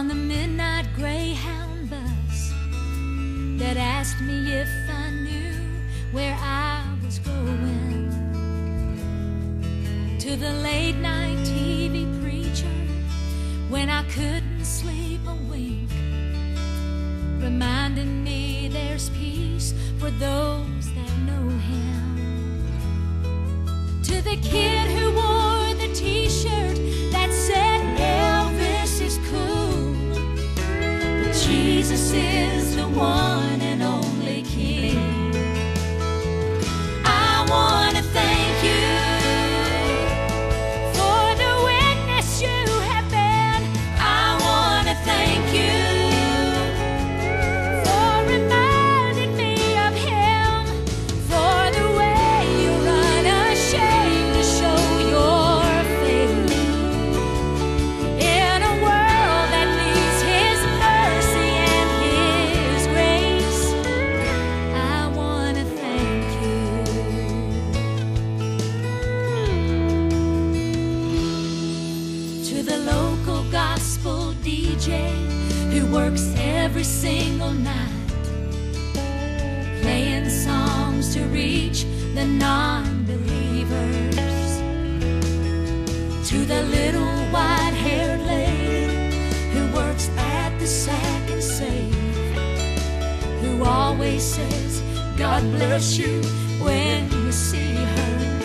on the midnight Greyhound bus that asked me if I knew where I was going. To the late night a wink, reminding me there's peace for those that know him to the kid who wore the t-shirt that said Elvis is cool. Jesus is the one who works every single night playing songs to reach the non believers. To the little white haired lady who works at the sack and save, who always says, God bless you when you see her.